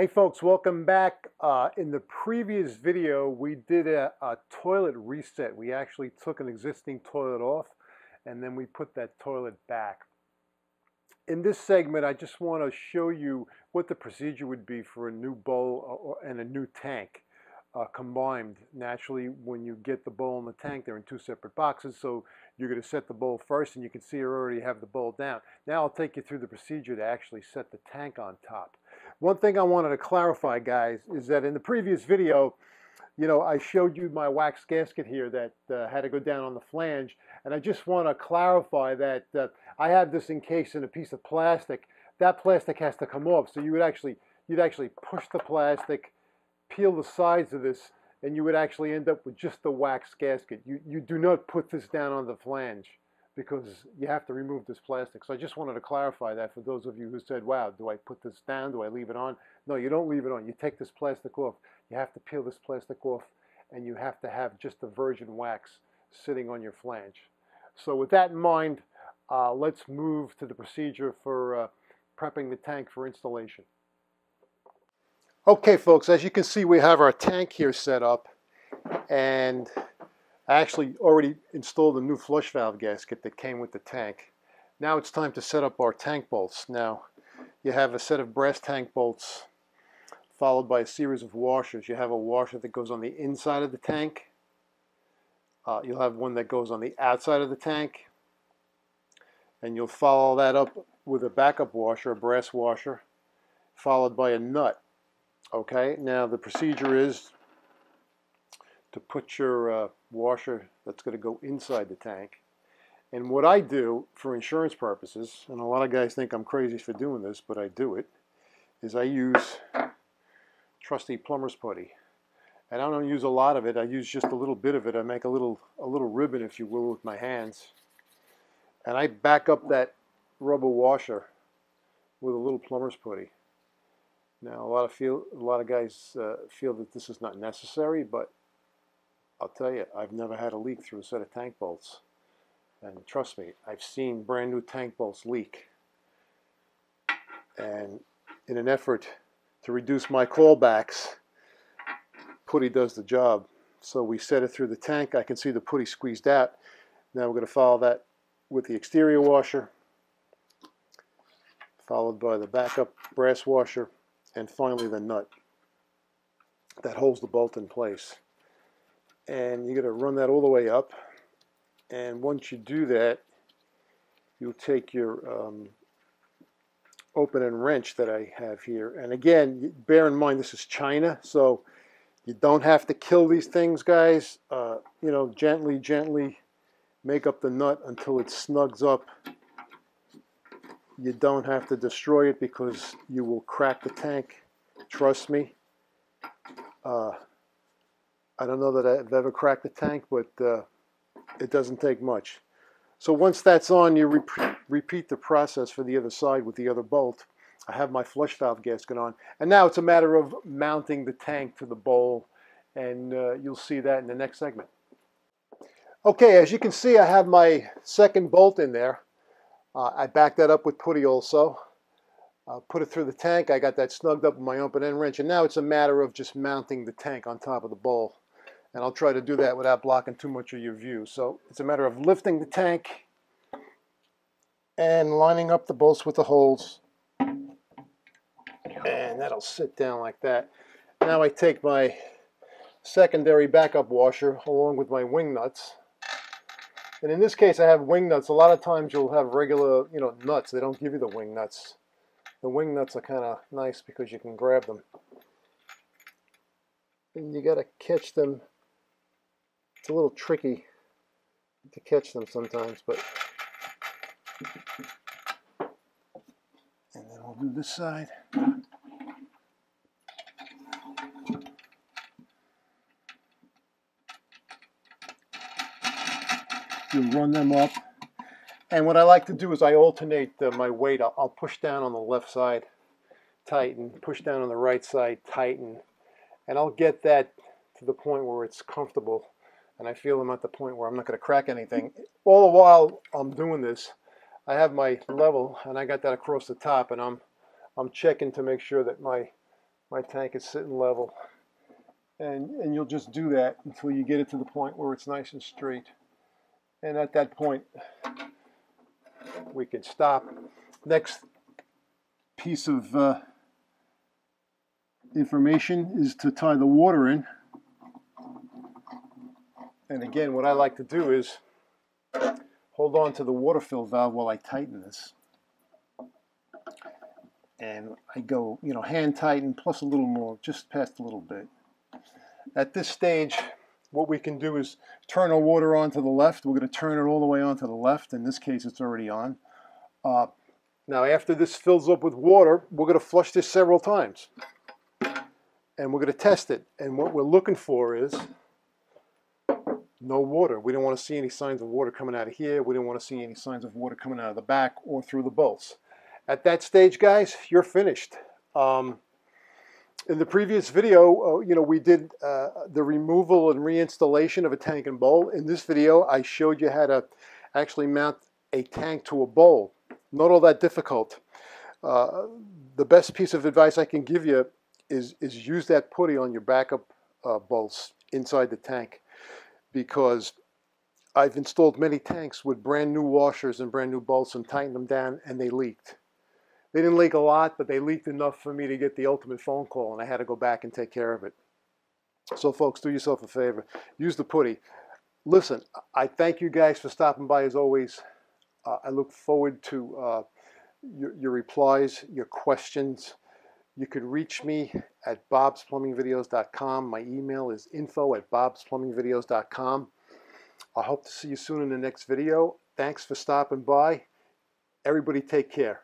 Hey folks, welcome back. Uh, in the previous video, we did a, a, toilet reset. We actually took an existing toilet off and then we put that toilet back. In this segment, I just want to show you what the procedure would be for a new bowl and a new tank uh, combined. Naturally, when you get the bowl and the tank, they're in two separate boxes, so you're going to set the bowl first, and you can see I already have the bowl down. Now I'll take you through the procedure to actually set the tank on top. One thing I wanted to clarify, guys, is that in the previous video, you know, I showed you my wax gasket here that uh, had to go down on the flange, and I just want to clarify that uh, I have this encased in a piece of plastic. That plastic has to come off, so you would actually, you'd actually push the plastic, peel the sides of this, and you would actually end up with just the wax gasket. You, you do not put this down on the flange because you have to remove this plastic. So I just wanted to clarify that for those of you who said, wow, do I put this down? Do I leave it on? No, you don't leave it on. You take this plastic off. You have to peel this plastic off and you have to have just the virgin wax sitting on your flange. So with that in mind, uh, let's move to the procedure for uh, prepping the tank for installation. Okay, folks, as you can see, we have our tank here set up, and I actually already installed a new flush valve gasket that came with the tank. Now it's time to set up our tank bolts. Now, you have a set of brass tank bolts followed by a series of washers. You have a washer that goes on the inside of the tank. Uh, you'll have one that goes on the outside of the tank. And you'll follow that up with a backup washer, a brass washer, followed by a nut Okay, now the procedure is to put your uh, washer that's going to go inside the tank. And what I do for insurance purposes, and a lot of guys think I'm crazy for doing this, but I do it, is I use trusty plumber's putty. And I don't use a lot of it. I use just a little bit of it. I make a little a little ribbon, if you will, with my hands. And I back up that rubber washer with a little plumber's putty. Now, a lot of feel a lot of guys uh, feel that this is not necessary, but I'll tell you, I've never had a leak through a set of tank bolts, and trust me, I've seen brand new tank bolts leak. And in an effort to reduce my callbacks, putty does the job. So we set it through the tank. I can see the putty squeezed out. Now we're going to follow that with the exterior washer, followed by the backup brass washer and finally the nut that holds the bolt in place. And you're going to run that all the way up. And once you do that, you'll take your um, open end wrench that I have here. And again, bear in mind this is China, so you don't have to kill these things, guys. Uh, you know, gently, gently make up the nut until it snugs up you don't have to destroy it because you will crack the tank. Trust me. Uh, I don't know that I've ever cracked a tank, but uh, it doesn't take much. So once that's on, you re repeat the process for the other side with the other bolt. I have my flush valve gasket on. And now it's a matter of mounting the tank to the bowl, and uh, you'll see that in the next segment. Okay, as you can see, I have my second bolt in there. Uh, I backed that up with putty also. Uh, put it through the tank. I got that snugged up with my open end wrench. And now it's a matter of just mounting the tank on top of the bowl. And I'll try to do that without blocking too much of your view. So it's a matter of lifting the tank and lining up the bolts with the holes. And that'll sit down like that. Now I take my secondary backup washer along with my wing nuts and in this case, I have wing nuts. A lot of times you'll have regular, you know, nuts. They don't give you the wing nuts. The wing nuts are kind of nice because you can grab them. And you got to catch them. A little tricky to catch them sometimes, but... And then we'll do this side. you run them up. And what I like to do is I alternate uh, my weight. I'll, I'll, push down on the left side, tighten, push down on the right side, tighten. And I'll get that to the point where it's comfortable. And I feel I'm at the point where I'm not going to crack anything. All the while I'm doing this, I have my level and I got that across the top and I'm, I'm checking to make sure that my my tank is sitting level. And, and you'll just do that until you get it to the point where it's nice and straight. And at that point, we can stop. Next piece of uh, information is to tie the water in. And again, what I like to do is hold on to the water fill valve while I tighten this. And I go, you know, hand tighten plus a little more, just past a little bit. At this stage, what we can do is turn our water on to the left. We're going to turn it all the way on to the left. In this case, it's already on. Uh, now, after this fills up with water, we're going to flush this several times. And we're going to test it. And what we're looking for is no water. We don't want to see any signs of water coming out of here. We don't want to see any signs of water coming out of the back or through the bolts. At that stage, guys, you're finished. Um, in the previous video, uh, you know, we did uh, the removal and reinstallation of a tank and bowl. In this video, I showed you how to actually mount a tank to a bowl. Not all that difficult. Uh, the best piece of advice I can give you is, is use that putty on your backup uh, bolts inside the tank because I've installed many tanks with brand new washers and brand new bolts and tightened them down and they leaked. They didn't leak a lot, but they leaked enough for me to get the ultimate phone call, and I had to go back and take care of it. So, folks, do yourself a favor. Use the putty. Listen, I thank you guys for stopping by as always. Uh, I look forward to uh, your, your, replies, your questions. You could reach me at bobsplumbingvideos.com. My email is info at bobsplumbingvideos.com. I hope to see you soon in the next video. Thanks for stopping by. Everybody take care.